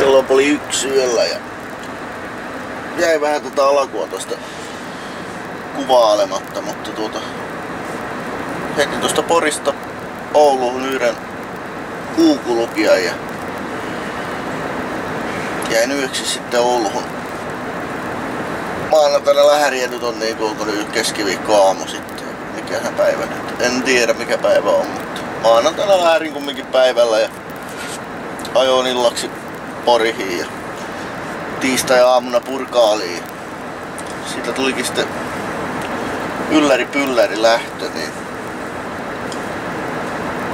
Kello puoli yksi yöllä ja jäi vähän tätä alakua tosta kuvailematta, mutta tuota heti tuosta Porista Ouluun yhden kuukulupia ja jäin yöksi sitten Ouluhun. Maanantaina on niin kuin nyt keskiviikko aamu sitten. Mikähän päivä nyt? En tiedä mikä päivä on, mutta maanantaina lähärin kumminkin päivällä ja ajoin illaksi Porihin ja tiistai-aamuna Purkaaliin. Siitä tulikin sitten ylläri pylläri lähtö, niin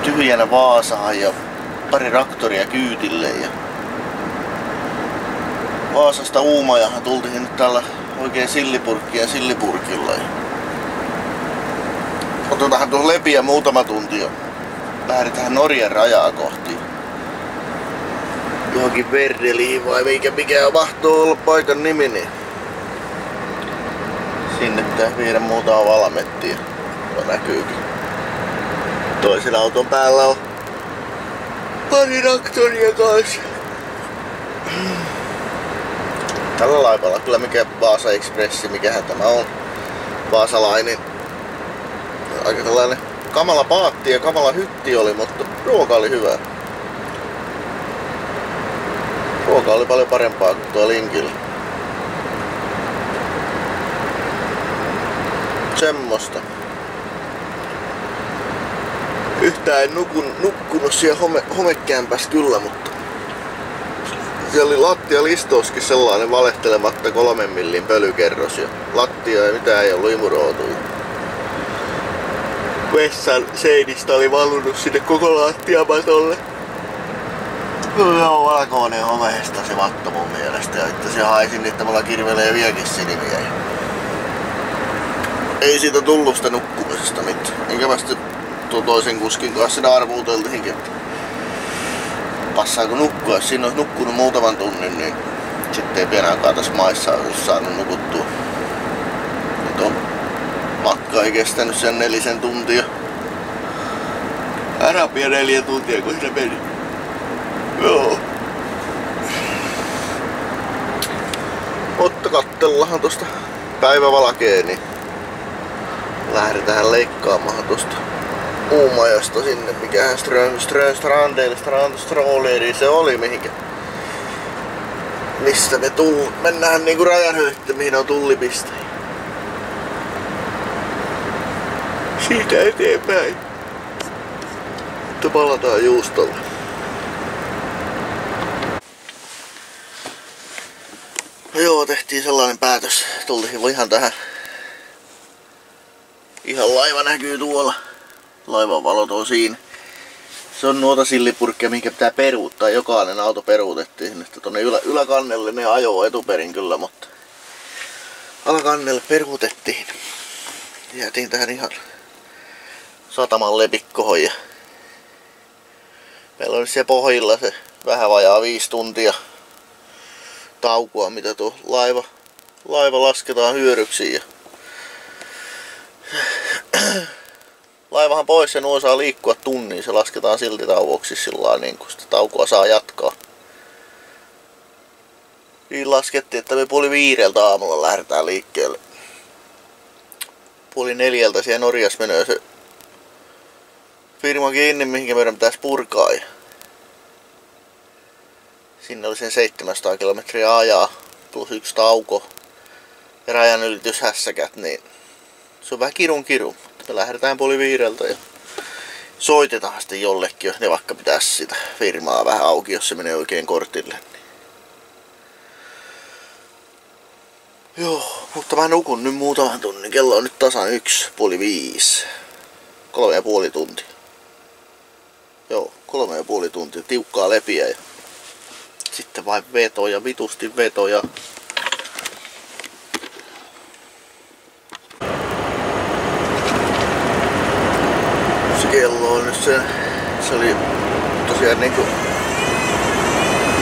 tyhjänä Vaasaan ja pari raktoria kyytille ja Vaasasta Uumajahan tultiin nyt tällä oikein sillipurkkia sillipurkilla. Ja otetaan tuossa lepiä muutama tunti ja lähdetään Norjan rajaa kohti. Johonkin vai mikä, mikä mahtoo olla paikan nimi, niin sinne pitää viedä muutama valmetti ja näkyykin. Toisen auton päällä on pari traktoria kanssa. Tällä laivalla kyllä mikä Vaasa Expressi, mikähän tämä on. Vaasalainen. Aika tällainen kamala paatti ja kamala hytti oli, mutta ruoka oli hyvä. Ruoka oli paljon parempaa kuin tuo linkillä. Semmosta. Yhtään en nukun, nukkunut siellä home, homekämpässä kyllä, mutta siellä oli lattialistouskin sellainen valehtelematta kolmen millin pölykerros ja lattia ja mitään ei ollut imuroitu. Vessan seinistä oli valunut sinne koko lattiamatolle. Joo, valkoinen homeesta se vatto mun mielestä. Ja että se haisin, että mulla kirvelee vieläkin sinimiä. Ei siitä tullut sitä nukkumisesta mitään. Enkä mä sitten toisen kuskin kanssa sitä arvuuteltiinkin, että passaako nukkua. Siinä olisi nukkunut muutaman tunnin, niin sitten ei pian aikaa tässä maissa olisi saanut nukuttua. Nyt on matka ei kestänyt sen nelisen tuntia. Arabia neljä tuntia, kun se meni. Joo. Mutta kattellahan tosta päivä valkee, niin lähdetään leikkaamaan tosta Uumajasta sinne, mikähän Ström, Ström, Strandel, Strand, Strolleri se oli mihinkä. Mistä me tull, mennään niinku rajan ylitte, mihin on tullipiste. Siitä eteenpäin. Mutta palataan juustolle. Joo, tehtiin sellainen päätös. Tultiin ihan tähän. Ihan laiva näkyy tuolla laivan valot on siinä. Se on nuota sillipurkkeja, minkä pitää peruuttaa. Jokainen auto peruutettiin. Että tonne ylä, yläkannelle ne ajoo etuperin kyllä, mutta alakannelle peruutettiin. Jäätiin tähän ihan sataman lepikkoon ja meillä on siellä pohjilla se vähän vajaa viisi tuntia taukoa, mitä tuo laiva, laiva lasketaan hyödyksiin. Ja laivahan pois ja nuo saa liikkua tunnin, se lasketaan silti tauoksi sillä niin kun sitä taukoa saa jatkaa. Niin laskettiin, että me puoli viideltä aamulla lähdetään liikkeelle. Puoli neljältä siellä Norjas menee se firma kiinni, mihinkä meidän pitäisi purkaa. Ja sinne oli sen 700 kilometriä ajaa, plus yksi tauko ja rajan ylityshässäkät, niin se on vähän kirun kirun. Me lähdetään puoli viideltä ja soitetaan sitten jollekin, jos ne vaikka pitäisi sitä firmaa vähän auki, jos se menee oikein kortille. Joo, mutta mä nukun nyt muutaman tunnin. Kello on nyt tasan yksi, puoli viisi. Kolme ja puoli tuntia. Joo, kolme ja puoli tuntia. Tiukkaa lepiä ja sitten vain vetoja, vitusti vetoja. kello on nyt se, se oli tosiaan niinku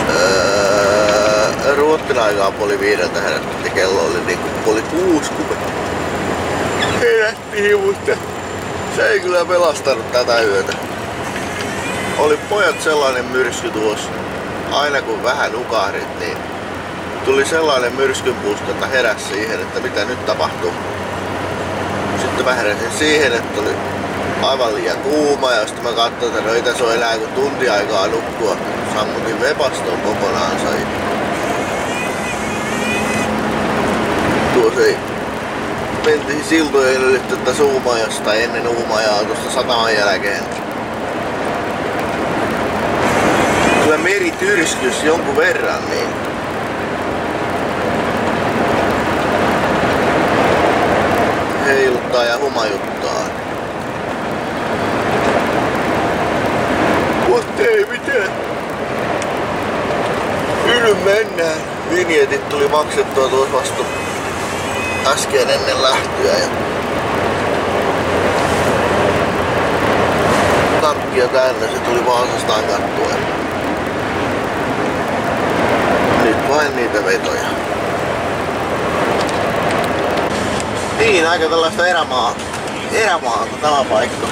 öö, Ruottin aikaa puoli viideltä herätti, kello oli niinku puoli kuusi, kun herättiin, mutta se ei kyllä pelastanut tätä yötä. Oli pojat sellainen myrsky tuossa aina kun vähän nukahdit, niin tuli sellainen myrskynpuuska, että heräsi siihen, että mitä nyt tapahtuu. Sitten mä heräsin siihen, että oli aivan liian kuuma ja sitten mä katsoin, että no ei tässä ole enää kuin tunti aikaa nukkua. Sammutin vepaston kokonaan sai. Tuossa ei mentiin siltojen yli tätä Suumajasta ennen Uumajaa tuosta sataman jälkeen. Kyllä meri tyrskys jonkun verran, niin heiluttaa ja humajuttaa. Mutta ei mitään. Yli mennään. Vinjetit tuli maksettua tuossa vasta äsken ennen lähtöä. Ja tankkia täynnä, se tuli Vaasasta kattua. Vain niitä vetoja. Niin, aika tällaista erämaa, erämaata tämä paikka.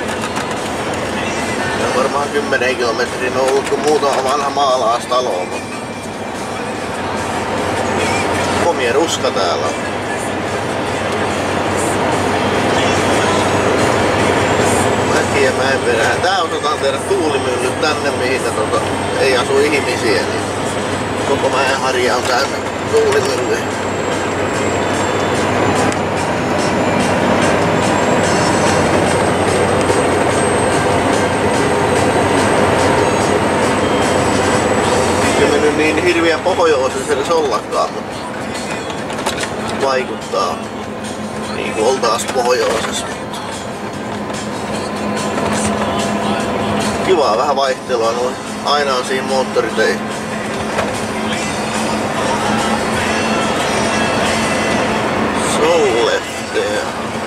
on varmaan 10 kilometrin ollut kuin muutama vanha maalaastalo, mutta komia ruska täällä on. Mäkiä mäen perään. Tää osataan tehdä tuulimyllyt tänne, mihin tota, ei asu ihmisiä. Niin koko mäen harja on täynnä tuulimyllyjä. mennyt niin hirveän pohjoisessa edes ollakaan, mutta vaikuttaa niin kuin oltaas pohjoisessa. Kivaa vähän vaihtelua, noin aina on siinä moottoritei. Soul FT,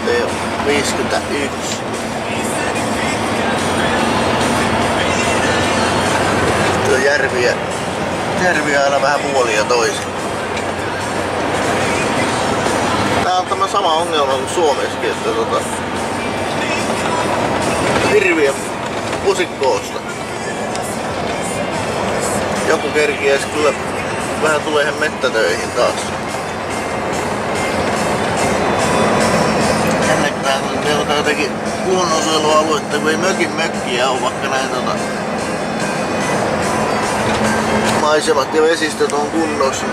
T51. järviä järviä aina vähän puolia toisin. Tää on tämä sama ongelma kuin Suomessakin, että tota, hirviä pusikkoosta. Joku kerkiäis kyllä vähän tulee mettätöihin taas. Ne on jotenkin luonnonsuojelualuetta, kun ei mökin mökkiä ole, vaikka näin tota, maisemat ja vesistöt on kunnossa.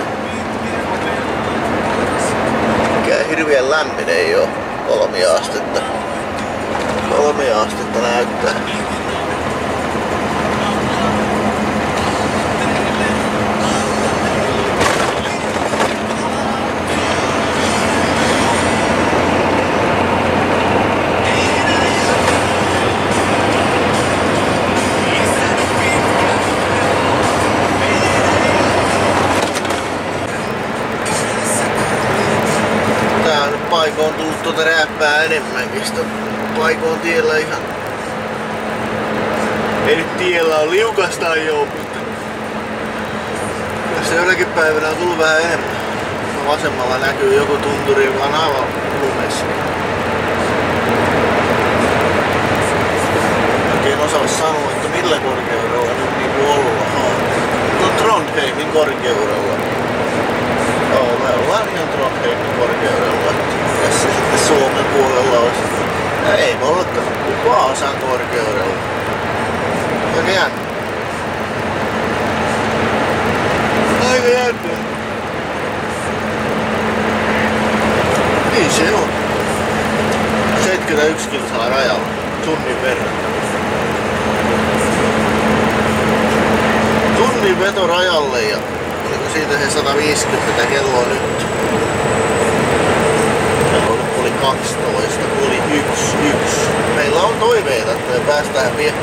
Mikä hirveän lämmin ei oo. Kolmia astetta. Kolmia astetta näyttää. Tuota räppää enemmänkin. Sitä paikoin tiellä ihan... Ei nyt tiellä on liukasta joo, mutta... Tässä jonakin päivänä on tullut vähän enemmän. Vasemmalla näkyy joku tunturi, joka on aivan lumessa. Oikein osaa sanoa, että millä korkeudella nyt niin ollaan. No Trondheimin korkeudella. Joo, me ollaan ihan Trondheimin korkeudella. Tässä sitten Suomen puolella olisi. Ja ei me olla Vaasan korkeudella. Aika jännä. Aika jännä. Niin se on. 71 kilsaa rajalla. Tunnin verran. Tunnin veto rajalle ja siitä se 150 kello on nyt. Kello oli 12, oli 1, 1. Meillä on toiveita, että me päästään vielä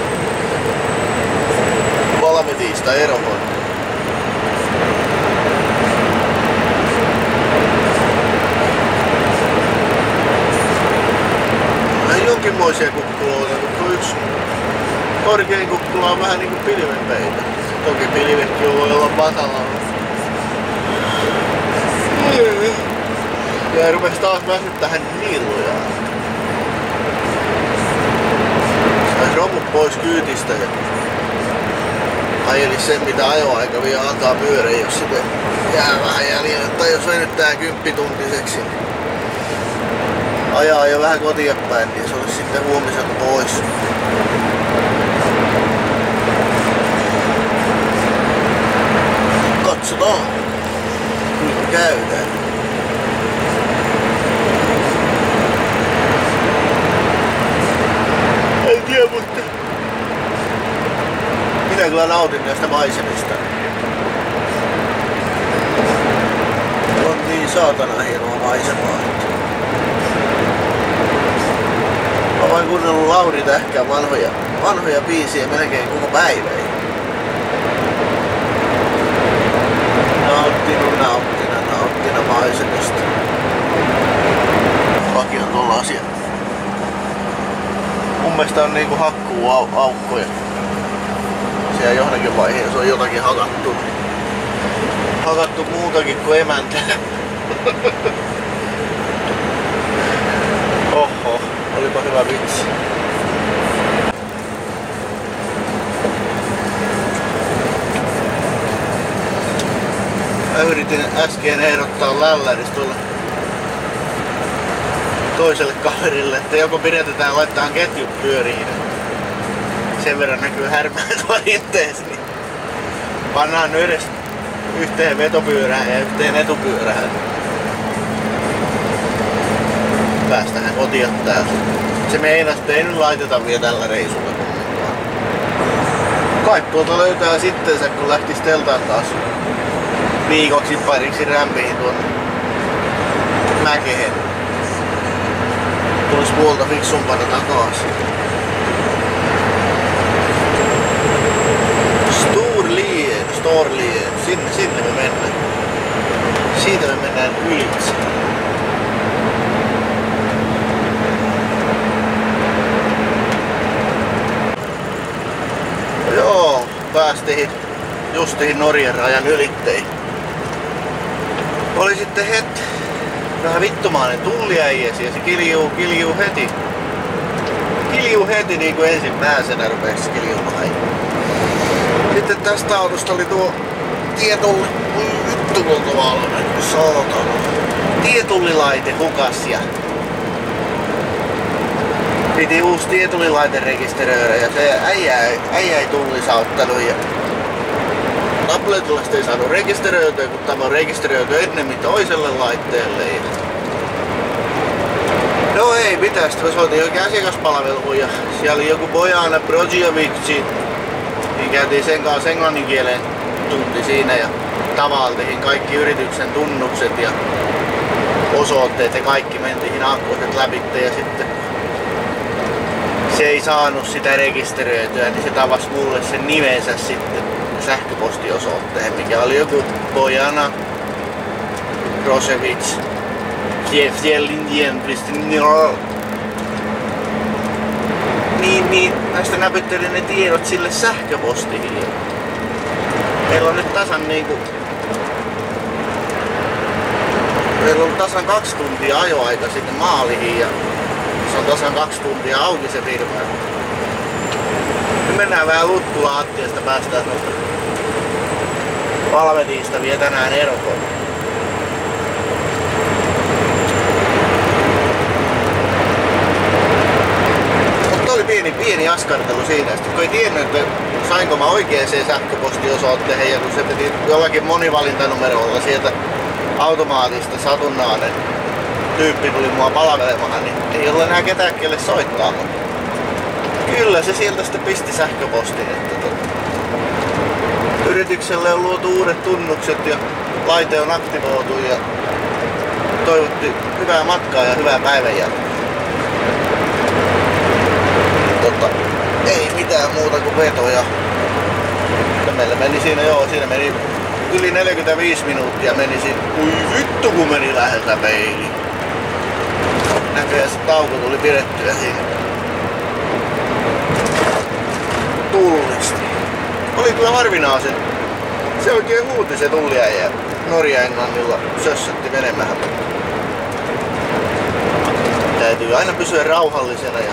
Valmetista eroon. jonkinmoisia kukkuloita, mutta yksi korkein kukkula on vähän niinku pilvenpeitä. Toki pilvetkin voi olla matalalla. Ja rupes taas väsyttää hän niiluja. Sais romut pois kyytistä ja ajeli sen mitä ajoaika vielä antaa pyörä, jos sitten jää vähän jäljellä. Tai jos venyttää kymppituntiseksi, ajaa jo vähän kotia päin, niin se olisi sitten huomisen pois. Katsotaan, kuinka käydään. En tiedä, mutta minä kyllä nautin näistä maisemista. On niin saatana hienoa maisemaa. Mä voin kuunnellut Lauri Tähkää vanhoja, vanhoja biisiä melkein koko päivä. Nauttinut, nauttinut, nauttinut maisemista. Laki on tuolla asia. Mun mielestä on niinku hakkuu au, aukkoja. Siellä johonkin vaiheessa on jotakin hakattu. Hakattu muutakin kuin emäntää. Oho, olipa hyvä vitsi. Mä yritin äsken ehdottaa lälläristä tuolle toiselle kaverille, että joko pidetään laittaa ketjut pyöriin. Sen verran näkyy härmää tuolla rinteessä, niin pannaan edes yhteen vetopyörään ja yhteen etupyörään. Päästään kotia täältä. Se meinas, ei nyt laiteta vielä tällä reisulla. Kai tuolta löytää sitten se, kun lähtis teltaan taas viikoksi pariksi rämpiin tuonne mäkeen. Tulis puolta fiksumpana takaisin. Storlien, Storlien, sinne, sinne me mennään. Siitä me mennään ylitse. Joo, päästiin justiin Norjan rajan ylittei. Oli sitten het vähän vittumainen tulliäijäsi ja se kiljuu, kiljuu heti. Kiljuu heti niin kuin ensimmäisenä rupesi kiljumaan. Sitten tästä autosta oli tuo tietulli, vittu kun valmennut, saatana. Tietullilaite hukas ja piti uusi tietullilaite rekisteröidä ja se äijä, äijä ei tullisauttelu ja tabletilla ei saanut rekisteröityä, kun tämä on rekisteröity ennemmin toiselle laitteelle. No ei mitään, sitten mä soitin jokin asiakaspalveluun ja siellä oli joku Bojana Projovici, niin käytiin sen kanssa englannin kielen tunti siinä ja tavaltiin kaikki yrityksen tunnukset ja osoitteet ja kaikki mentiin akkuiset läpi ja sitten se ei saanut sitä rekisteröityä, niin se tavasi mulle sen nimensä sitten sähköpostiosoitteen, mikä oli joku Bojana Rosevic Jevgelindien niin, niin näistä näpyttelin ne tiedot sille sähköpostiin. Meillä on nyt tasan niinku Meillä on tasan kaksi tuntia ajoaika sinne maaliin ja se on tasan kaksi tuntia auki se firma. Nyt mennään vähän Luttula Attiasta päästään tuosta Valvediista vielä tänään erokoon. Mutta oli pieni, pieni askartelu siinä, sitten kun ei tiennyt, että sainko mä oikeaan sähköpostiosoitteen ja kun se piti jollakin monivalintanumerolla sieltä automaattista satunnainen tyyppi tuli mua palvelemaan, niin ei ollut enää ketään kelle soittaa. Mutta kyllä se sieltä sitten pisti sähköpostiin, että yritykselle on luotu uudet tunnukset ja laite on aktivoitu ja toivotti hyvää matkaa ja hyvää päivänjatkoa. Tota, ei mitään muuta kuin vetoja. Ja meillä meni siinä, joo, siinä meni yli 45 minuuttia meni siinä. Ui vittu kun meni läheltä peili. Näköjään se tauko tuli pidettyä siinä. Oli kyllä harvinaisen. Se oikein huuti se tullia ja Norja Englannilla sössötti menemään. Täytyy aina pysyä rauhallisena ja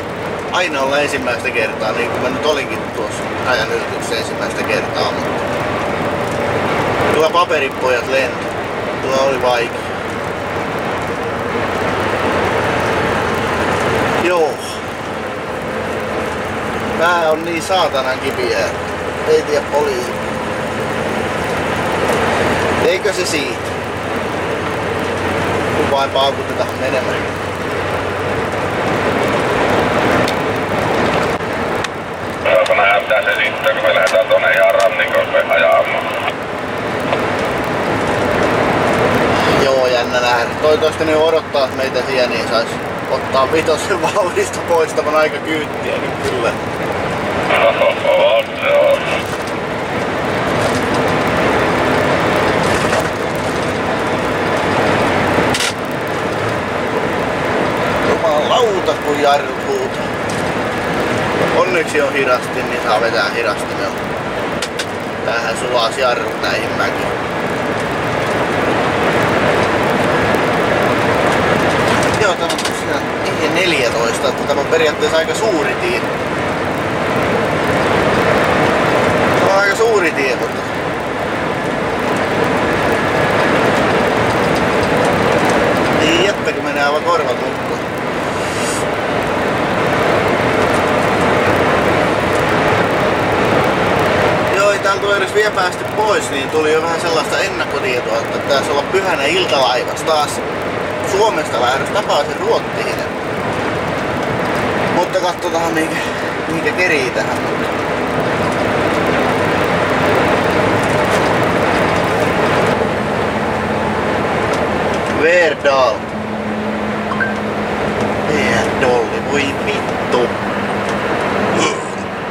aina olla ensimmäistä kertaa, niin kuin mä nyt olinkin tuossa ajan yrityksessä ensimmäistä kertaa. Mutta tuo paperipojat lento. Tuo oli vaikea. Joo. Tää on niin saatanan kipiä. Ei tiedä poliisi. Eikö se siitä? Kun vain paukutetaan menemään. Saako näyttää se sitten, kun me lähdetään tuonne ihan rannikolle ajamaan? Joo, jännä nähdä. Toivottavasti ne odottaa meitä siellä, niin sais ottaa vitosen vauhdista poistamaan aika kyyttiä, niin kyllä. On se on. Jumalauta, kun jarrut huutaa. Onneksi on hirastin, niin saa vetää hirastimella. Tähän sulas jarrut näihin mäkiin. Joo, tämä on tosiaan tie 14, että tämä on periaatteessa aika suuri tie. Tämä on aika suuri tie, mutta jättä kun menee aivan korvat lukkoon. Joo, ei täältä edes vielä päästy pois, niin tuli jo vähän sellaista ennakkotietoa, että pitäisi olla pyhänä iltalaivas taas Suomesta lähdössä takaisin Ruottiin. Mutta katsotaan mikä, mikä kerii tähän. Verdal. Verdolli, voi vittu.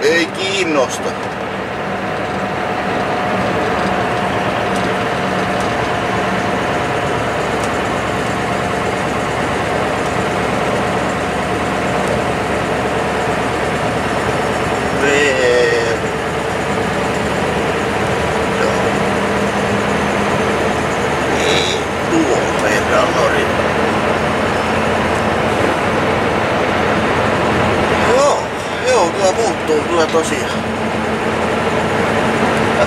Ei kiinnosta. Ver- Ei tuo Verdal Nori. Joo, joo, kyllä muuttuu kyllä tosiaan.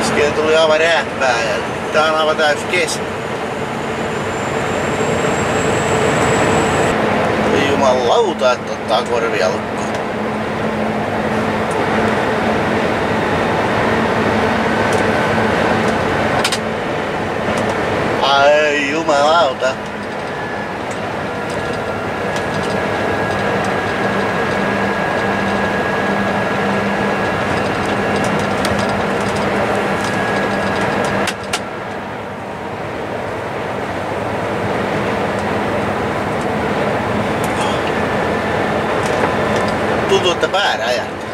Äsken tuli aivan rääppää ja tää on aivan täys kes. Jumalauta, että ottaa korvia lukkoon. Ai jumalauta. Tuntuu, että pää räjähtää.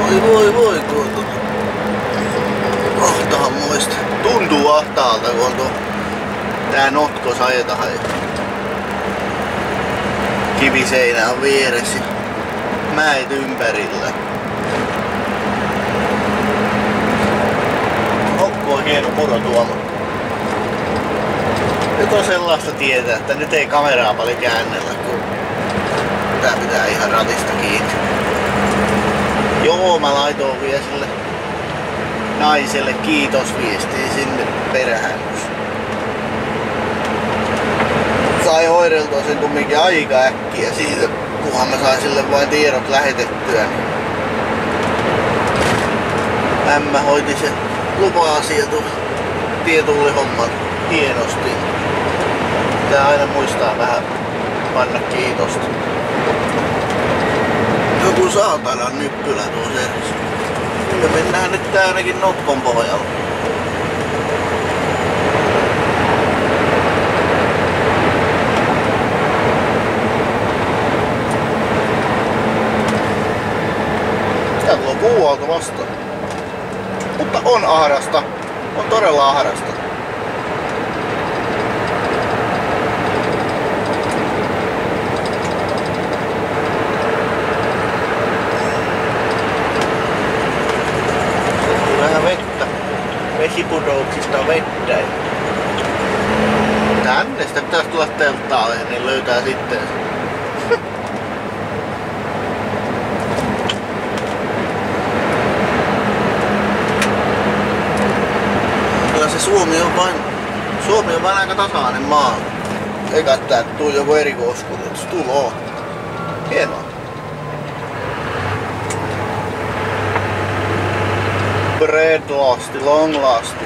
Voi voi voi tuo tuo. Ahtahan muista. Tuntuu ahtaalta kun on tuo tää notko sajetahan. Kiviseinä on vieressä. Mäet ympärillä. Nokko on hieno murotuoma. Nyt on sellaista tietä, että nyt ei kameraa paljon käännellä, kun tää pitää ihan ratista kiinni. Joo, mä laitoin vielä sille naiselle kiitosviestiä sinne perään. Sai hoideltua sen kumminkin aika äkkiä siitä, kunhan mä sain sille vain tiedot lähetettyä. Niin Ämmä hoiti sen lupa-asia tietullihomman hienosti. Pitää aina muistaa vähän panna kiitosta. Joku saatana nyppylä tuossa edessä. Me mennään nyt ainakin notkon pohjalla. muualta vastaan. Mutta on ahdasta. On todella ahdasta. Vähän vettä. Vesipudouksista vettä. Tänne sitä pitäisi tulla telttaalle, niin löytää sitten On vain aika tasainen maa. Eikä tää tuu joku erikoiskuljetus. Tuloo. Hienoa. Bread lasti, long lasti.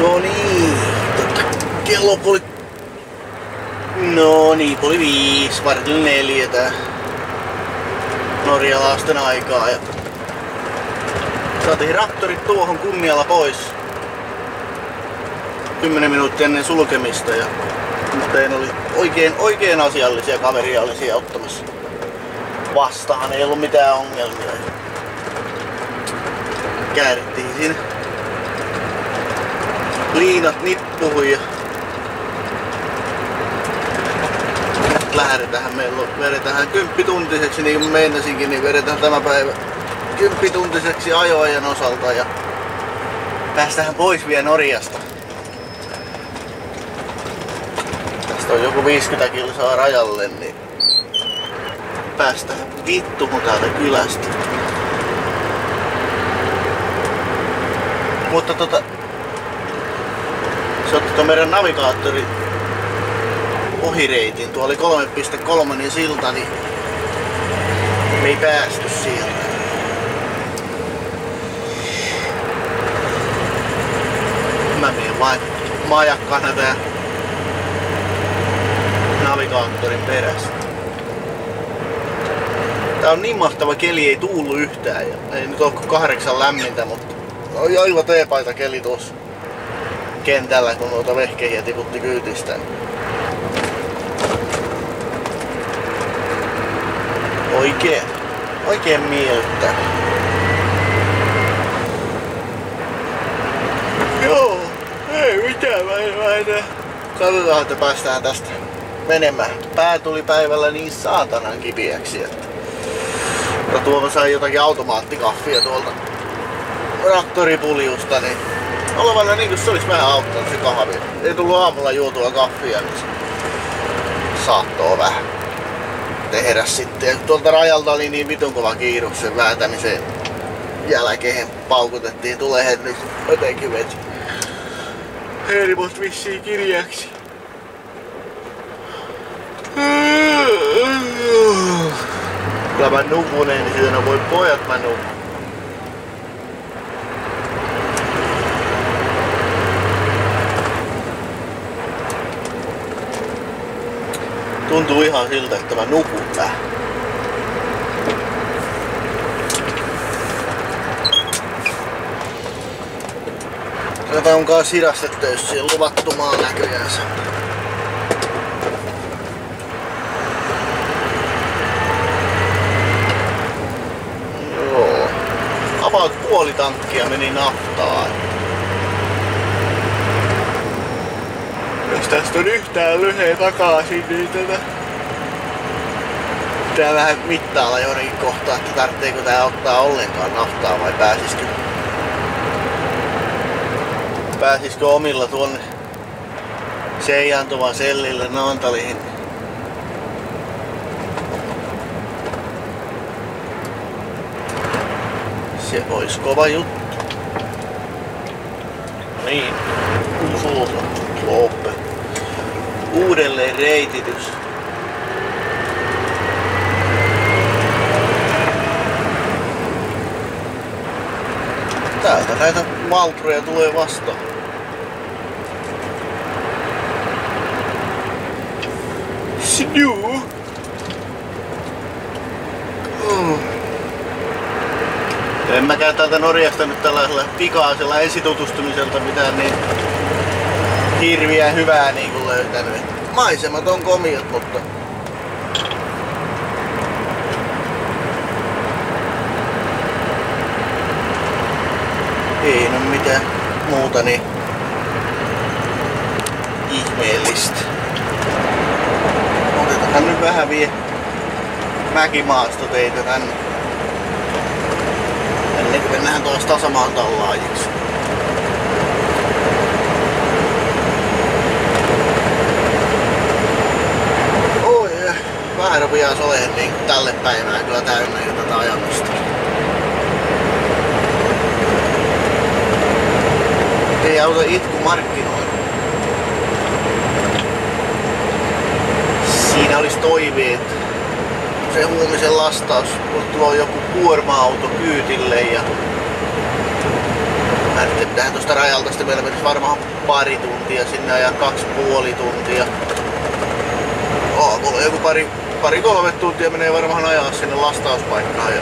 No niin, tota, kello puoli... No niin, puoli vartin neljä tää norjalaisten aikaa ja saatiin raptorit tuohon kunnialla pois 10 minuuttia ennen sulkemista ja mutta oli oikein, oikein asiallisia kaveria oli siellä ottamassa vastaan, ei ollut mitään ongelmia. Käärittiin siinä liinat nippuun ja lähdetään. Meillä vedetään kymppituntiseksi niin kuin meinasinkin, niin vedetään tämä päivä kymppituntiseksi ajoajan osalta ja päästään pois vielä Norjasta. Tästä on joku 50 kilsaa rajalle, niin päästään vittuun täältä kylästä. Mutta tota, se otti tuon meidän navigaattori ohireitin. Tuo oli 3.3 niin silta, niin me ei päästy sieltä. Mä menen vain majakkana tää navigaattorin perässä. Tää on niin mahtava keli, ei tuulu yhtään. Ja ei nyt kuin kahdeksan lämmintä, mutta on aivan teepaita keli tuossa kentällä, kun noita vehkeihin tiputti kyytistä. Oikein, oikein miellyttää. Joo, ei mitään, mä en, en. Katsotaan, että päästään tästä menemään. Pää tuli päivällä niin saatanan kipiäksi, että ja tuolla sai jotakin automaattikaffia tuolta traktoripuljusta, niin olevana niin kuin se olisi vähän auttanut se kahvi. Ei tullut aamulla juotua kaffia, niin se saattoo vähän tehdä sitten. Tuolta rajalta oli niin vitun kova kiirus sen vääntämisen jälkeen paukutettiin tulee nyt jotenkin veti. Herimot vissiin kirjaksi. Kyllä mä nukun, niin siinä voi pojat mä nukun. Tuntuu ihan siltä, että mä nukun vähän. Tätä on kanssa hidastettu, jos siellä luvattu maa näköjään. Joo. About puoli tankkia meni naftaa. Jos tästä on yhtään lyhee takaisin, niin tätä pitää vähän mittailla jonnekin kohtaa, että tarvitseeko tää ottaa ollenkaan naftaa vai pääsisikö pääsisikö omilla tuonne Seijantuvan sellille Naantaliin. Se olisi kova juttu. Niin, uusi Loppe. Uudelleen reititys. Täältä näitä Valtreja tulee vastaan. Snoo! Mm. En mäkään täältä Norjasta nyt tällaisella pikaisella esitutustumiselta mitään niin hirviä hyvää niinku löytänyt. Maisemat on komiot, mutta ei no mitään muuta niin ihmeellistä. Otetaan nyt vähän vie mäkimaastoteitä tänne. Ennen kuin mennään tuossa tasamaan tallaajiksi. Vähän rupeaa soleen niin tälle päivään kyllä täynnä jo tätä ajamista. Ei auta itku markkinoilla. Siinä olisi toiveet. Se huomisen lastaus, kun tuo joku kuorma-auto kyytille ja tähän tuosta rajalta sitten meillä menisi varmaan pari tuntia sinne ja kaksi puoli tuntia. Aamulla joku pari, pari kolme tuntia menee varmaan ajaa sinne lastauspaikkaan ja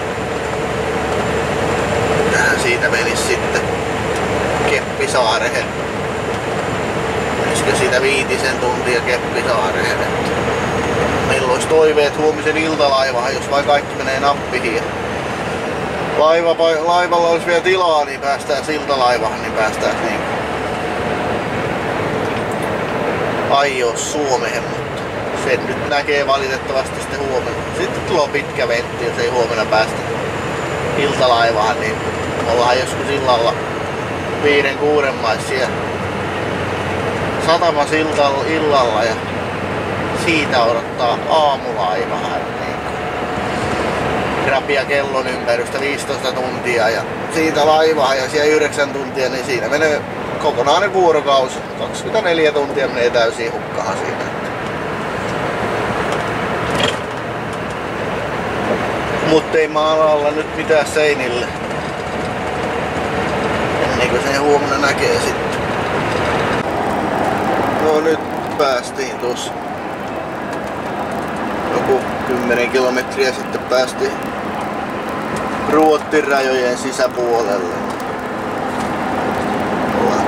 tähän siitä menisi sitten Keppisaareen. Menisikö siitä viitisen tuntia Keppisaareen? Meillä olisi toiveet huomisen iltalaivaan, jos vain kaikki menee nappiin. Laiva, laivalla olisi vielä tilaa, niin päästään siltalaivahan, niin päästään niin ajoa Suomeen, mutta sen nyt näkee valitettavasti sitten huomenna. Sitten tuo pitkä ventti, jos ei huomenna päästä iltalaivaan, niin ollaan joskus illalla viiden kuuden maissa satama siltalla illalla ja siitä odottaa aamulaivahan niin rapia kellon ympärystä 15 tuntia ja siitä laivaa ja siellä 9 tuntia, niin siinä menee kokonainen vuorokausi. 24 tuntia menee täysin hukkaan siinä. Mutta ei maalalla nyt mitään seinille. Ennen kuin sen huomenna näkee sitten. No nyt päästiin tuossa joku 10 kilometriä sitten päästiin Ruotsin rajojen sisäpuolelle.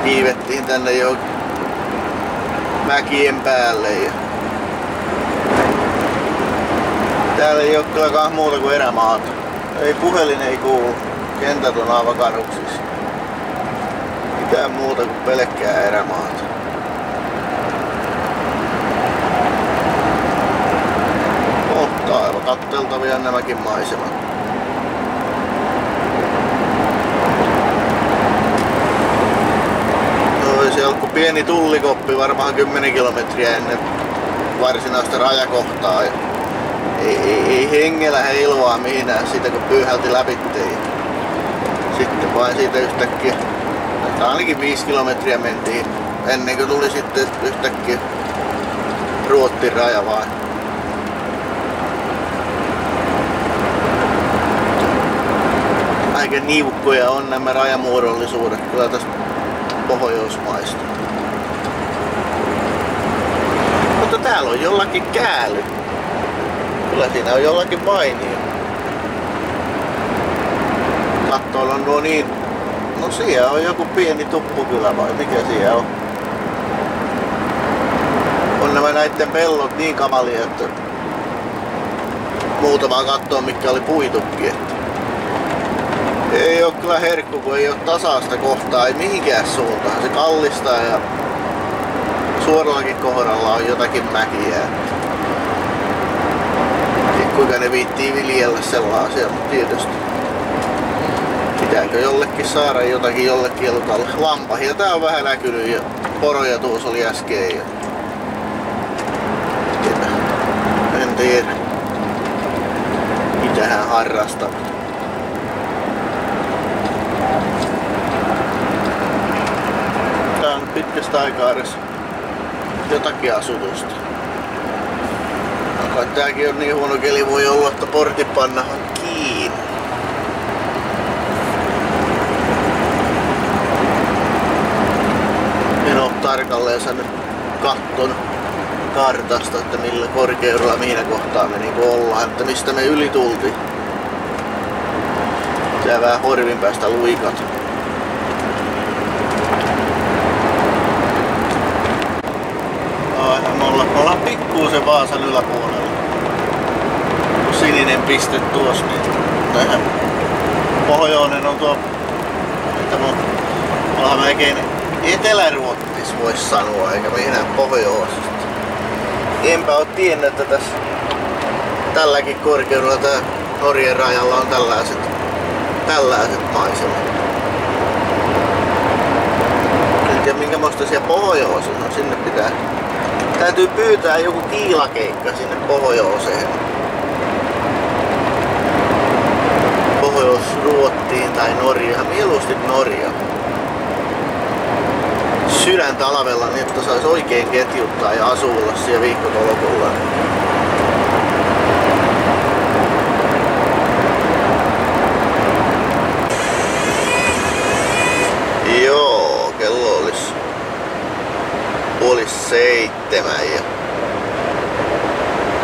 Kiivettiin tänne jo mäkien päälle ja täällä ei ole kylläkaan muuta kuin erämaata. Ei puhelin ei kuulu. Kentät on aivan karuksissa. Mitään muuta kuin pelkkää erämaata. Mutta aivan katteltavia nämäkin maisemat. se on pieni tullikoppi varmaan 10 kilometriä ennen varsinaista rajakohtaa. Ei, ei, ei hengellä heiloa mihinään siitä kun pyyhälti läpitteen. Sitten vain siitä yhtäkkiä, ainakin 5 kilometriä mentiin ennen kuin tuli sitten yhtäkkiä Ruotsin raja vaan. Aika niukkoja on nämä rajamuodollisuudet kyllä tässä pohjoismaista. Mutta täällä on jollakin kääly. Kyllä siinä on jollakin mainio. Kattoilla on nuo niin... No siellä on joku pieni tuppukylä vai mikä siellä on? On nämä näitten pellot niin kamalia, että muutama kattoa mikä oli puitukki. Että ei ole kyllä herkku, kun ei ole tasaista kohtaa, ei mihinkään suuntaan. Se kallistaa ja suorallakin kohdalla on jotakin mäkiä. Ja kuinka ne viittii viljellä sellaisia, mutta tietysti. Pitääkö jollekin saada jotakin jollekin elutalle. Lampahia tää on vähän näkynyt ja poroja tuossa oli äsken. Ja... En tiedä. Mitähän harrastavat. pitkästä aikaa edes jotakin asutusta. Kai tääkin on niin huono keli voi olla, että portit pannahan kiinni. En oo tarkalleen nyt katton kartasta, että millä korkeudella mihin kohtaa me niinku ollaan, että mistä me yli tultiin. Tää vähän horvin päästä luikat. ollaan pikkuisen Vaasan yläpuolella. Sininen piste tuossa, niin tähän pohjoinen on tuo, että me ollaan melkein Etelä-Ruottis voisi sanoa, eikä meinaa pohjoisesta. Enpä ole tiennyt, että tässä tälläkin korkeudella tää Norjan rajalla on tällaiset, tällaiset maisemat. En tiedä minkä muista siellä pohjoisessa on, sinne pitää täytyy pyytää joku kiilakeikka sinne pohjoiseen. Pohjois-Ruottiin tai Norjaan, mieluusti Norja. Sydän talvella niin, että saisi oikein ketjuttaa ja asulla siellä viikkotolkulla. Joo, kello olisi puoli seitsemän ja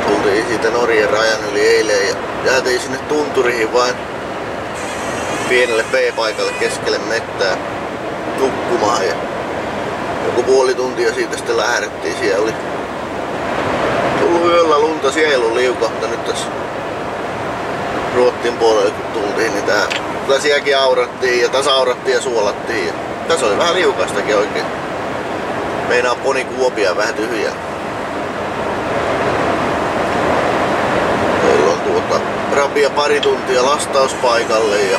tultiin siitä Norjan rajan yli eilen ja jäätiin sinne tunturiin vain pienelle B-paikalle keskelle mettää nukkumaan ja joku puoli tuntia siitä sitten lähdettiin. Siellä oli tullut yöllä lunta sielu liukahta nyt tässä Ruottin puolelle kun tultiin, niin tää, kyllä sielläkin aurattiin ja tasaurattiin ja suolattiin. Ja tässä oli vähän liukastakin oikein. Meinaa poni kuopia vähän tyhjä. Meillä on tuota rapia pari tuntia lastauspaikalle ja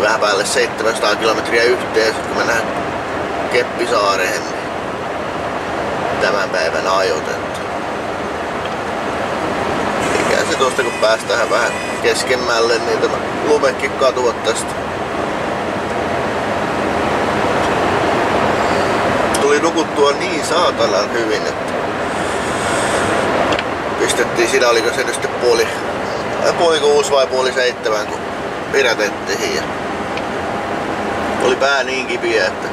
oli vähän päälle 700 kilometriä yhteen, kun mennään Keppisaareen. Niin tämän päivän ajoitettu. Mikä se tosta kun päästään vähän keskemmälle, niin tämä lumekin katua tästä. Tuli nukuttua niin saatanan hyvin, että pistettiin siinä, oliko se nyt sitten puoli, puoli kuusi vai puoli seitsemän, kun pidätettiin. Oli pää niin kipiä, että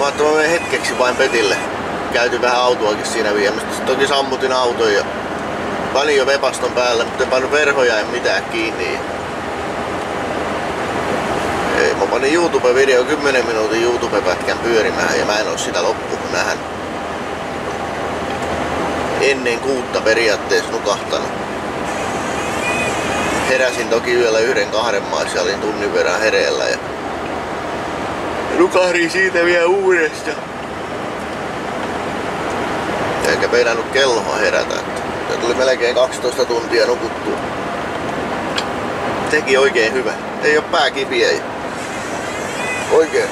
mä että mä menen hetkeksi vain petille. Käytin vähän autoakin siinä viemästä. Toki sammutin auton ja panin jo vepaston päälle, mutta en pannut verhoja en mitään kiinni. Ei, mä panin YouTube-video 10 minuutin YouTube-pätkän pyörimään ja mä en oo sitä loppuun nähnyt. Ennen kuutta periaatteessa nukahtanut. Heräsin toki yöllä yhden kahden maissa, olin tunnin verran hereillä ja nukahdin siitä vielä uudestaan. Eikä meinannut kelloa herätä. Ja tuli melkein 12 tuntia nukuttua. Teki oikein hyvä. Ei oo pää kipiä. Oikein,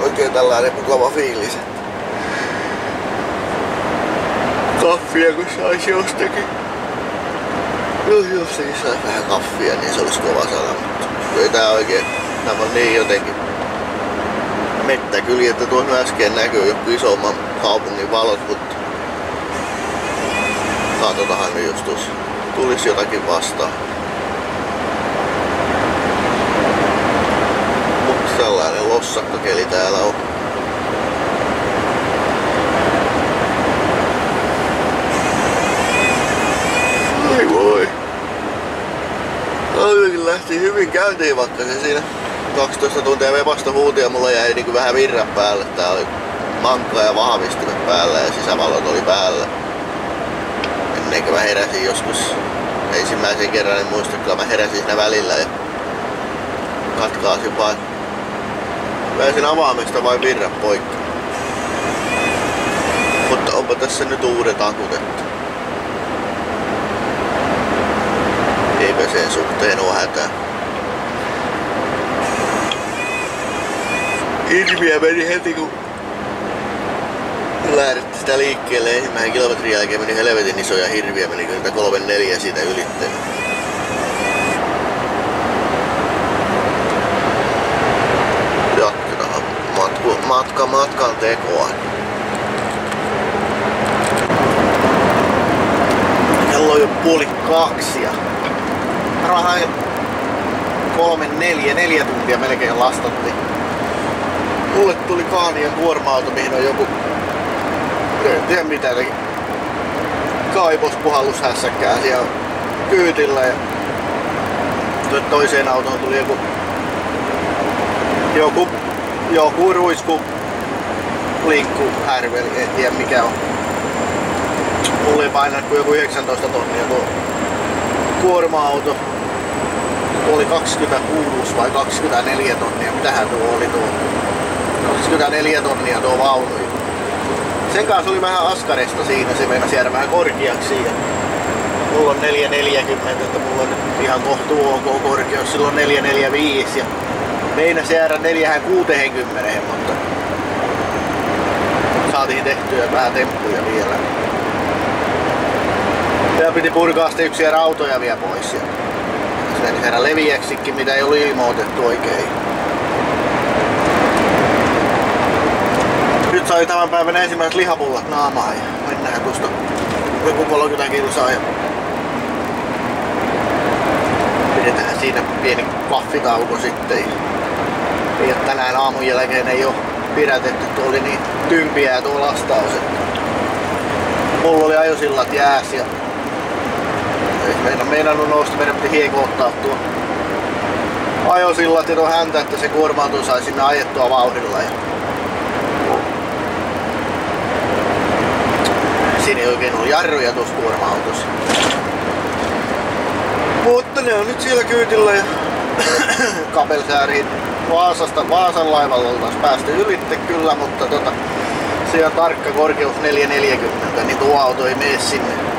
oikein tällainen mukava fiilis. Kaffia kun saisi jostakin. Jos jostakin saisi vähän kaffia, niin se olisi kova sana. Ei tää oikein, nämä on niin jotenkin mettä kyllä, että tuossa äsken näkyy joku isomman kaupungin valot, mutta katsotaanhan nyt jos tuossa tulisi jotakin vastaan. Mutta sellainen lossakkakeli täällä on. Ai voi. Autokin lähti hyvin käyntiin, vaikka se siinä 12 tuntia vepasta huuti ja mulla jäi niinku vähän virran päälle. Tää oli mankka ja vahvistimet päällä ja sisävalot oli päällä. Ennen kuin mä heräsin joskus ensimmäisen kerran, niin muista, kyllä mä heräsin siinä välillä ja katkaasin vain. Pääsin avaamista vain virran poikki. Mutta onpa tässä nyt uudet akut, että sen suhteen oo hätää. Hirviä meni heti kun lähdettiin sitä liikkeelle ensimmäisen kilometrin jälkeen meni helvetin isoja hirviä, meni kyllä kolme neljä siitä ylitte. Jatketaan matku, matka matkan tekoa. Kello on jo puoli rahaa kolme, neljä, neljä tuntia melkein lastattiin mulle tuli Kaanian kuorma-auto, mihin on joku, en tiedä mitä, eli kaivospuhallushässäkkää siellä kyytillä ja toiseen autoon tuli joku joku, joku ruisku linkku härveli, en tiedä mikä on. Mulla ei kuin joku 19 tonnia tuo kuorma-auto. Oli 26 vai 24 tonnia, mitähän tuo oli tuo. 24 tonnia tuo vaunu. Sen kanssa oli vähän askaresta siinä, se meinasi jäädä vähän korkeaksi. Mulla on 440, että mulla on nyt ihan kohtuu ok korkeus, silloin 445 ja meinasi jäädä 460, mutta saatiin tehtyä vähän temppuja vielä. Ja piti purkaa sitten yksiä rautoja vielä pois. Ja se meni herra leviäksikin, mitä ei ollut ilmoitettu oikein. Nyt sai tämän päivän ensimmäiset lihapullat naamaan ja mennään tuosta joku 30 kilsaa ja pidetään siinä pieni kaffitauko sitten. Ja tänään aamun jälkeen ei ole pidätetty, tuo oli niin tympiä tuo lastaus. Mulla oli ajosillat jääs ja meidän meinannut nousta, meidän piti hiekoottaa tuo ajosillat ja tuo häntä, että se kuorma sai sinne ajettua vauhdilla. Ja siinä ei oikein ollut jarruja tuossa kuorma-autossa. Mutta ne on nyt siellä kyytillä ja Kapelsääriin Vaasasta, Vaasan laivalla oltaisiin päästy ylitte kyllä, mutta tota, se on tarkka korkeus 440, niin tuo auto ei mene sinne.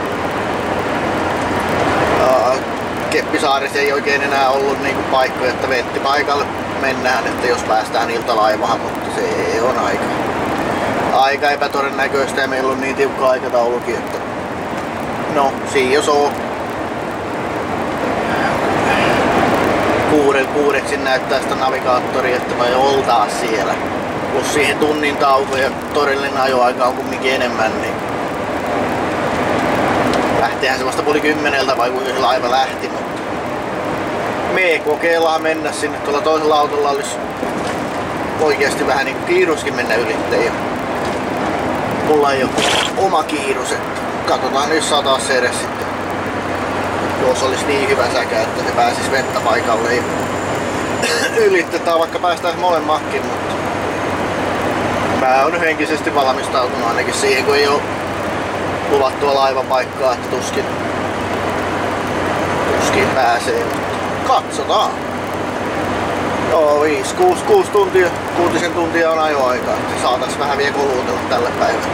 Keppisaarissa ei oikein enää ollut niinku paikkoja, että ventti paikalle mennään, että jos päästään iltalaivahan, mutta se on aika, aika epätodennäköistä ja meillä on niin tiukka aikataulukin, että no siinä jos on kuuden, kuudeksi näyttää sitä navigaattoria, että me oltaan siellä. Plus siihen tunnin tauko ja todellinen ajoaika on kumminkin enemmän, niin lähteehän se vasta puoli kymmeneltä vai kuinka se laiva lähti, me kokeillaan mennä sinne. Tuolla toisella autolla olisi oikeasti vähän niin kiiruskin mennä ylittäjä. Mulla ei ole oma kiirus, että katsotaan nyt saa taas se edes sitten jos olisi niin hyvä säkä, että se pääsisi vettä paikalle. Ja ylitetään vaikka päästään molemmatkin, mutta mä oon henkisesti valmistautunut ainakin siihen, kun ei ole luvattua laivapaikkaa, että tuskin, tuskin pääsee. Katsotaan. Joo, 5, 6, 6 tuntia, kuutisen tuntia on ajoaika, että saatais vähän vielä kulutella tällä päivällä.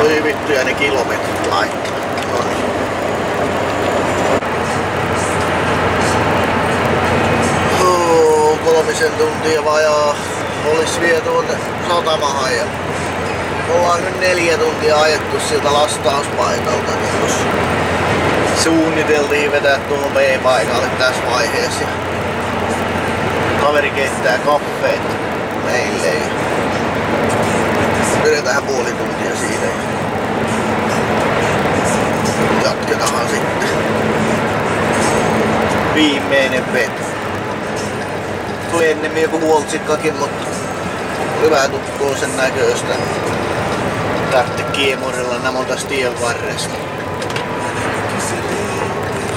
Oi vittu ja ne kilometrit laittaa. No niin. Oh, kolmisen tuntia vajaa olis vie tuonne satamahan ja ollaan nyt neljä tuntia ajettu sieltä lastauspaikalta, niin suunniteltiin vetää tuohon B-paikalle tässä vaiheessa. Kaveri keittää kaffeet meille pidetään puoli tuntia siinä. Jatketaan sitten. Viimeinen veto. Tuli ennemmin joku huoltsikkakin, mutta vähän tuttua sen näköistä. Tartti kiemurilla nämä tästä tien varresta.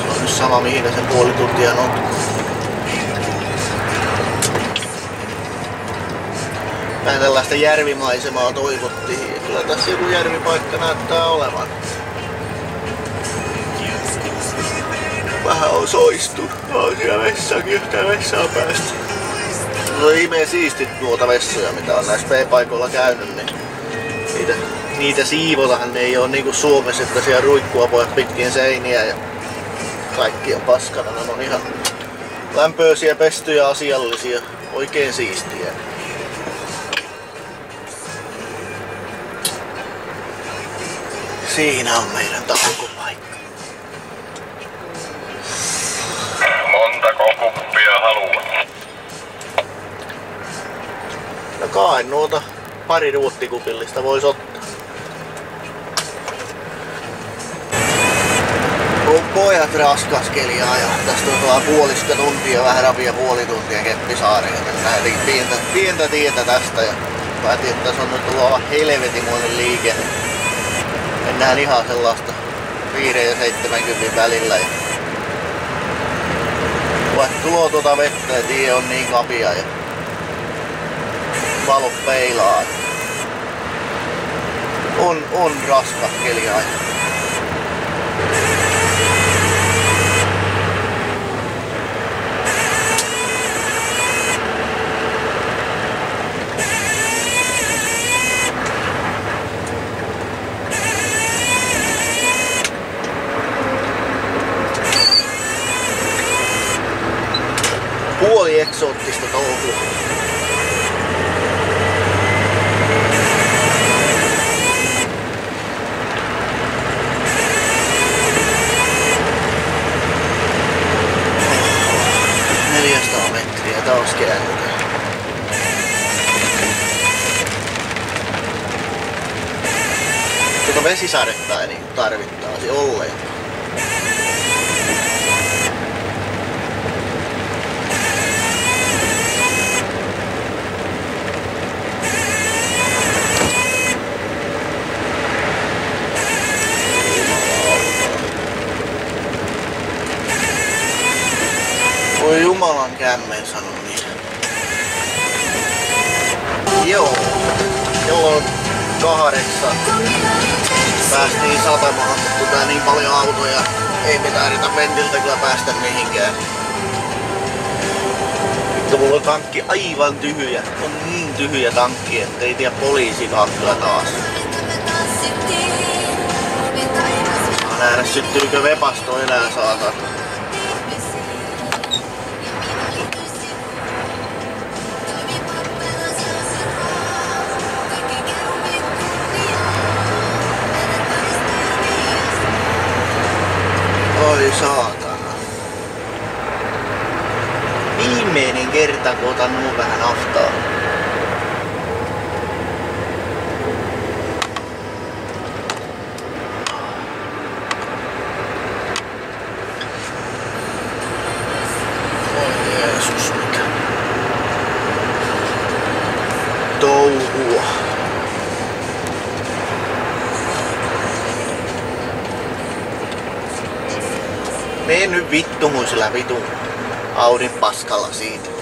Se on sama mihin sen puoli tuntia notkuu. Vähän tällaista järvimaisemaa toivottiin. Kyllä tässä joku järvipaikka näyttää olevan. Vähän on soistu. On siellä vessakin, yhtään vessaa päästä. No ihmeen siistit tuota vessoja, mitä on näissä P-paikoilla käynyt, niin niitä, niitä siivotahan ne ei ole niinku Suomessa, että siellä ruikkua pojat pitkin seiniä ja kaikki on paskana. Ne on ihan lämpöisiä, pestyjä, asiallisia, oikein siistiä. Siinä on meidän taukopaikka. Montako kuppia haluat? No kai nuota pari ruuttikupillista voisi ottaa. On pojat raskas ajaa. Tästä on tuolla puoliska tuntia, vähän rapia puoli tuntia Keppisaareen. Jotenkin pientä, pientä tietä tästä ja päätin, että tässä on nyt tullut aivan helvetimoinen liikenne mennään ihan sellaista 5 ja 70 välillä. Ja vaikka tuo tuota vettä ja tie on niin kapia ja valo peilaa. On, on raskas aina. eksoottista touhua. Neljästä metriä taas käännetään. Tuota vesisadetta ei niin tarvittaisi ollenkaan. Voi jumalan kämmen sano niin. Joo. Kello on kahdeksan. Päästiin satamaan, mutta tää niin paljon autoja. Ei me tarvita ventiltä kyllä päästä mihinkään. Vittu mulla on tankki aivan tyhjä. On niin tyhjä tankki, että ei tiedä poliisikaan kyllä taas. Mä nähdä syttyykö vepasto enää saatan. Saatana. Viimeinen kerta, kun otan nuo vähän naftaa. Oi Jeesus, mikä touhua. Mene vittu mun sillä vitun Audin paskalla siitä.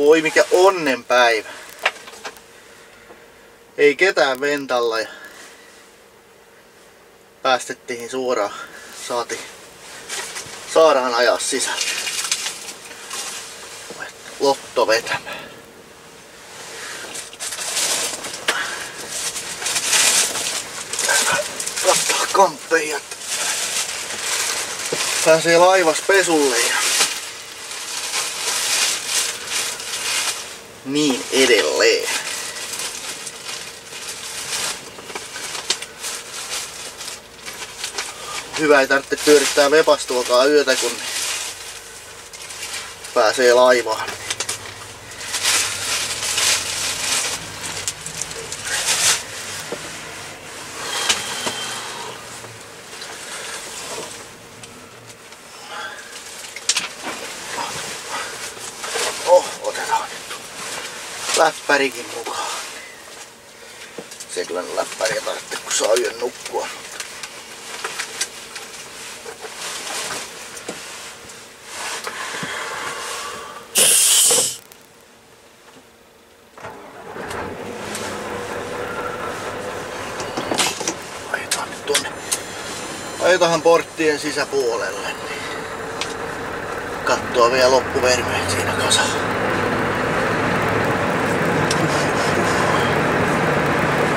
Voi mikä onnenpäivä. Ei ketään ventalla ja päästettiin suoraan. Saati saadaan ajaa sisälle. Lotto vetämään. Kattaa kamppeja. Pääsee laivas pesulle ja niin edelleen. Hyvä ei tarvitse pyörittää vepastuakaan yötä, kun pääsee laivaan. Oh, otetaan nyt läppärikin mukaan. Se kyllä läppäriä tarvitse, kun saa yön nukkua. Ajetaan nyt tonne. Ajetaan porttien sisäpuolelle. niin Kattoa vielä loppuvermeet siinä kasalla.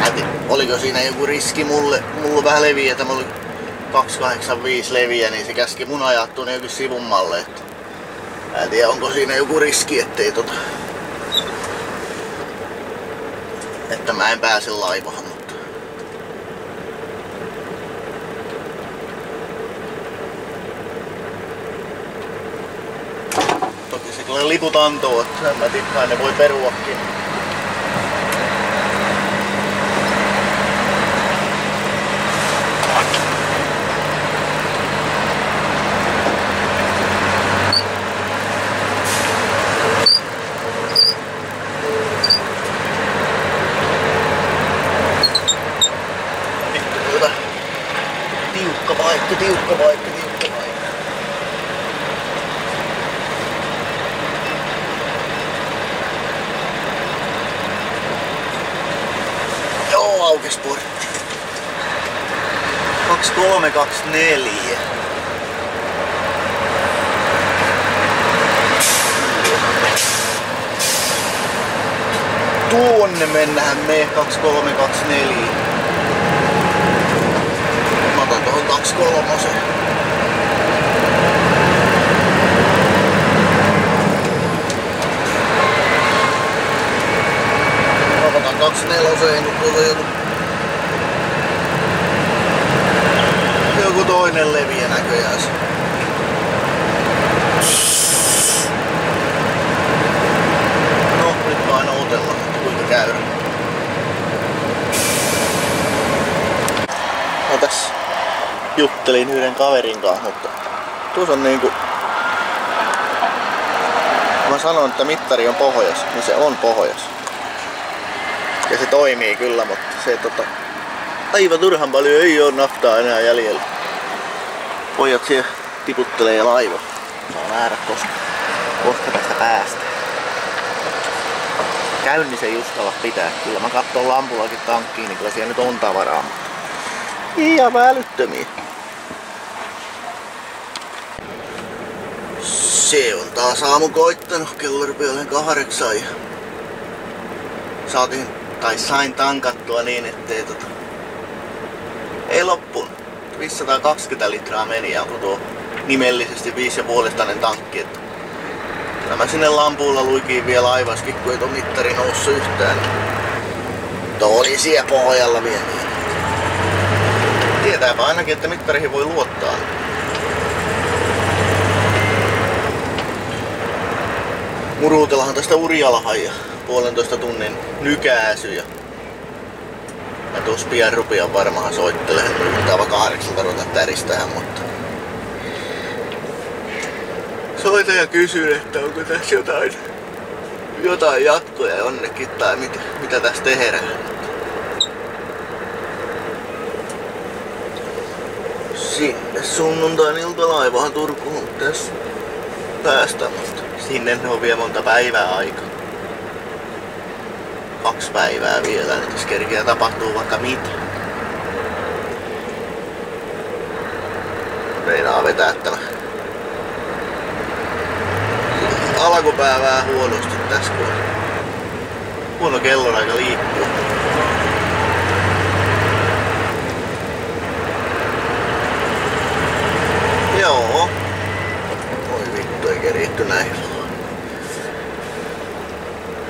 Mä en tiedä, oliko siinä joku riski mulle, mulla vähän leviä, että mulla oli 285 leviä, niin se käski mun ajaa tuonne jokin sivummalle. Että en tiedä, onko siinä joku riski, ettei tota... Että mä en pääse laivaan, mutta... Toki se kyllä liput antoo, että mä tiedä, ne voi peruakin. Vittu kyllä. Tiukka paikka, tiukka paikka, tiukka paikka. Sportti. 2324. Tuonne mennään me 2324. Mä otan tuohon 23. Mä otan 24, kun tuolla on joku joku toinen leviä näköjään. No, nyt mä aina otella, kuinka käy. Mä tässä juttelin yhden kaverin kanssa, mutta tuossa on niinku... Mä sanon, että mittari on pohjas, niin se on pohjas. Ja se toimii kyllä, mutta se tota, aivan turhan paljon ei ole naftaa enää jäljellä. Pojat siellä tiputtelee laiva. Saa nähdä koska, koska tästä päästä. Käynnissä ei uskalla pitää. Kyllä mä katson lampullakin tankkiin, niin kyllä siellä nyt on tavaraa. Ihan välyttömiä. Se on taas aamu koittanut, kello rupeaa kahdeksan ja saatiin, tai sain tankattua niin, ettei tota, ei loppunut. 520 litraa meni ja onko tuo nimellisesti 5,5 tankki. Että kyllä mä sinne lampulla luikin vielä aivaskin, kun ei tuo mittari noussut yhtään. Tuo oli siellä pohjalla vielä. Tietääpä ainakin, että mittarihin voi luottaa. Muruutellahan tästä Urjalahan ja puolentoista tunnin nykäisy ja Mä tuossa pian rupean varmaan soittelemaan. Yrittää vaikka kahdeksalta ruveta täristähän, mutta... Soitan ja kysyn, että onko tässä jotain, jotain jatkoja jonnekin tai mitä, mitä tässä tehdään. Sinne sunnuntain iltalaivahan Turkuun tässä päästä, mutta sinne on vielä monta päivää aikaa kaksi päivää vielä, niin jos kerkeä tapahtuu vaikka mitä. Meinaa vetää tämä alkupää vähän huonosti tässä, kun huono kellonaika liikkuu. Joo. Voi vittu, ei keritty näin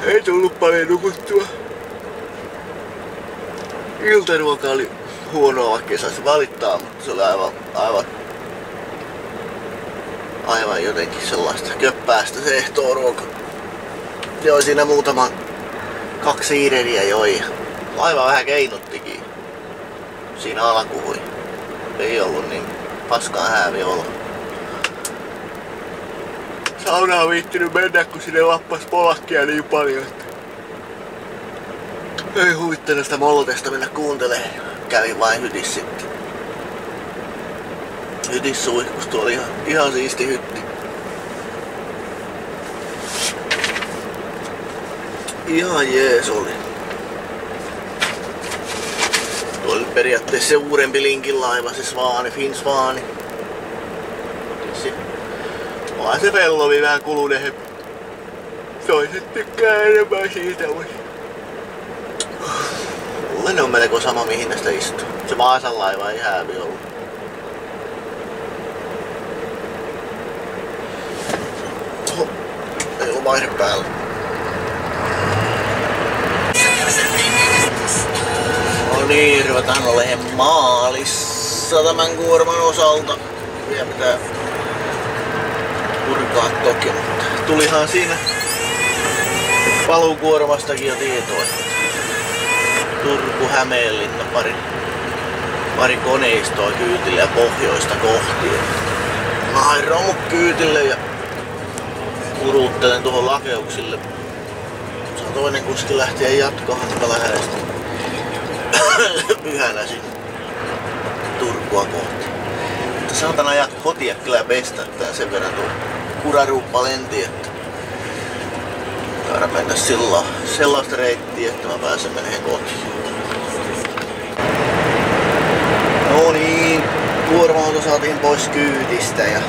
ei tullut paljon nukuttua. Iltaruoka oli huonoa, vaikka saisi valittaa, mutta se oli aivan, aivan, aivan jotenkin sellaista köppäästä se ehtooruoka. Joo, siinä muutama kaksi siireriä joi. Aivan vähän keinuttikin siinä alkuhui. Ei ollut niin paskaa häävi olla saunaan viittinyt mennä, kun sinne lappas polakkia niin paljon. Että ei huvittanut sitä mollotesta mennä kuuntelemaan. Kävin vain hytis sitten. Hytis suihkus, tuo oli ihan, ihan siisti hytti. Ihan jees oli. Tuo oli periaatteessa se uudempi linkin laiva, se Svaani, Finn Svaani. Onhan se vellovi vähän kuluneen. Toiset tykkää enemmän siitä, mutta... Mulle on melko sama mihin näistä istuu. Se Vaasan laiva ei häävi ollut vaihde päällä. No niin, ruvetaan olemaan maalissa tämän kuorman osalta. Vielä pitää purkaa toki, mutta tulihan siinä palukuormastakin jo tietoa. Turku Hämeenlinna pari, pari koneistoa kyytille ja pohjoista kohti. Mä hain romut kyytille ja uruuttelen tuohon lakeuksille. Saa toinen kuski lähteä jatkohan tätä lähestä. Pyhänä sinne Turkua kohti. Mutta saatan ajaa kotia kyllä pestättää sen verran tuo kuraruuppa lenti, että taida mennä sillä, sellaista reittiä, että mä pääsen menemään kotiin. No niin, kuorma-auto saatiin pois kyydistä ja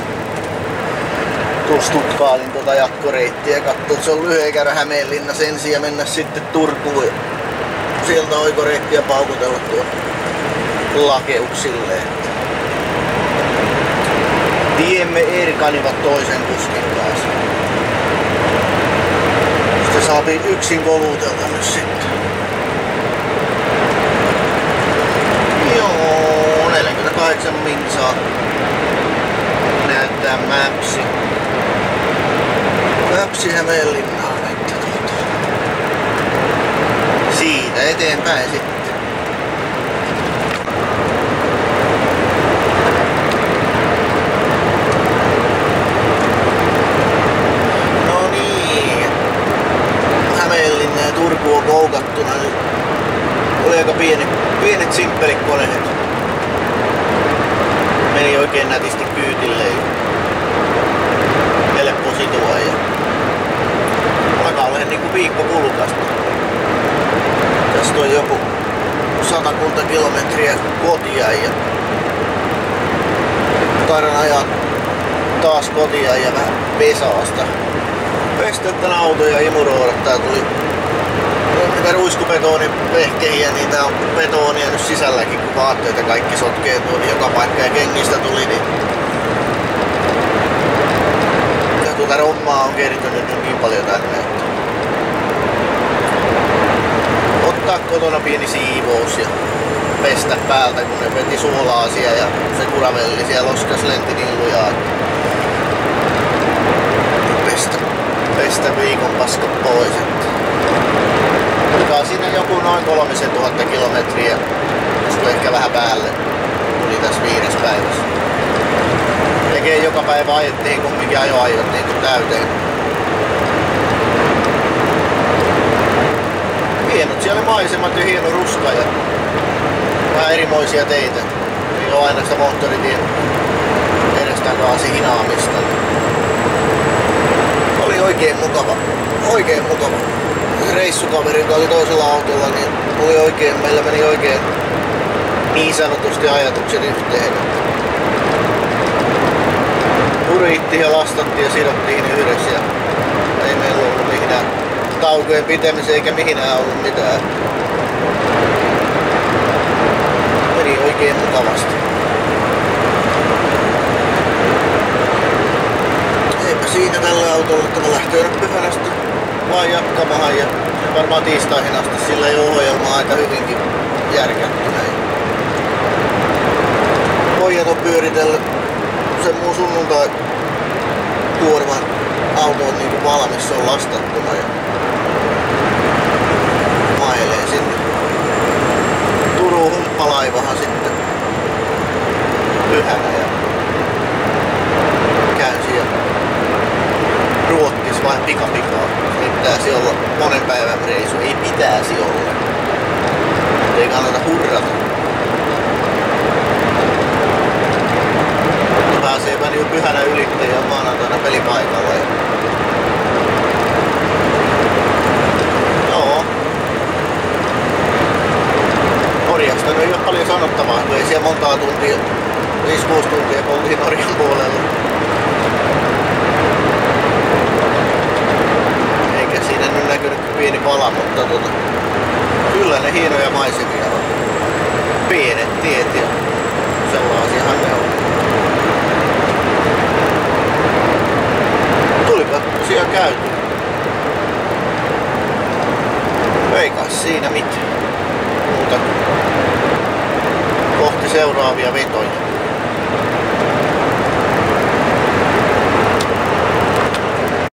tuossa tutkailin tuota jakkoreittiä ja katsoin, se on lyhyen käydä Hämeenlinna sen sijaan mennä sitten Turkuun sieltä oikoreittiä paukutella tuo lakeuksille. Tiemme erkanivat toisen kuskin kanssa. Sitten saatiin yksin kolutelta nyt sitten. Joo, 48 minsaa näyttää mapsi. Mapsi Hämeenlinnaan, tuota. Siitä eteenpäin sitten. No niin. Hämeenlinna ja Turku on koukattuna nyt. Oli aika pieni, pienet simppelit koneet. Meni oikein nätisti kyytille ja helppo sitoa ja alkaa olla niinku viikko kulukasta. Tästä on joku satakunta kilometriä kotia ja taidan ajaa taas kotia ja vähän Vesaasta. Pestä tän auto ja imuroida. Tää tuli niitä ruiskubetonin vehkehiä, niin tää on betonia nyt sisälläkin, kun vaatteet ja kaikki sotkee tuonne joka paikka ja kengistä tuli, niin ja tuota rommaa on kertynyt nyt niin paljon tänne, että ottaa kotona pieni siivous ja pestä päältä, kun ne veti suolaasia ja se kuravelli siellä loskas lenti niin lujaa. Pestä, pestä viikon paskat pois. Otetaan siinä joku noin 3000 kilometriä, sitten ehkä vähän päälle, tuli tässä viides päivässä. Tekee joka päivä ajettiin kumminkin ajoajot niin kuin täyteen. Hienot siellä maisemat ja hieno ruska ja vähän erimoisia teitä. Ei ole aina sitä moottoritien edestakaisin hinaamista. Oikein mukava. Oikein mukava. Reissukaveri, joka oli toisella autolla, niin oli oikein, meillä meni oikein niin sanotusti ajatukset yhteen. Urittiin ja lastattiin ja sidottiin yhdessä ja ei meillä ollut mihinään taukojen pitämiseen eikä mihinään ollut mitään. Meni oikein mukavasti. Siinä tällä autolla, että mä lähtee nyt pyhänästä vaan jatkamaan ja varmaan tiistaihin asti sillä ei ohjelma aika hyvinkin järkättynä. Pojat on pyöritellyt sen mun sunnuntai kuorman auto on niinku valmis, se on lastattuna ja mailee sinne. Turun humppalaivahan sitten pyhänä ja vain pikapikaa. Ei pitäisi olla monen päivän reisu, ei pitäisi olla. Ei kannata hurrata. Pääsee vähän jo pyhänä ylittäjä ja maanantaina pelipaikalla. Joo. Norjasta ei ole paljon sanottavaa, kun ei siellä montaa tuntia, 5-6 tuntia kun oltiin Norjan puolella. Nyt näkynyt pieni pala, mutta tota, kyllä ne hienoja maisemia on. Pienet tiet ja sellaisiahan ne on. Tulipa tosiaan käyty. Ei kai siinä mitään. Muuta kohti seuraavia vetoja.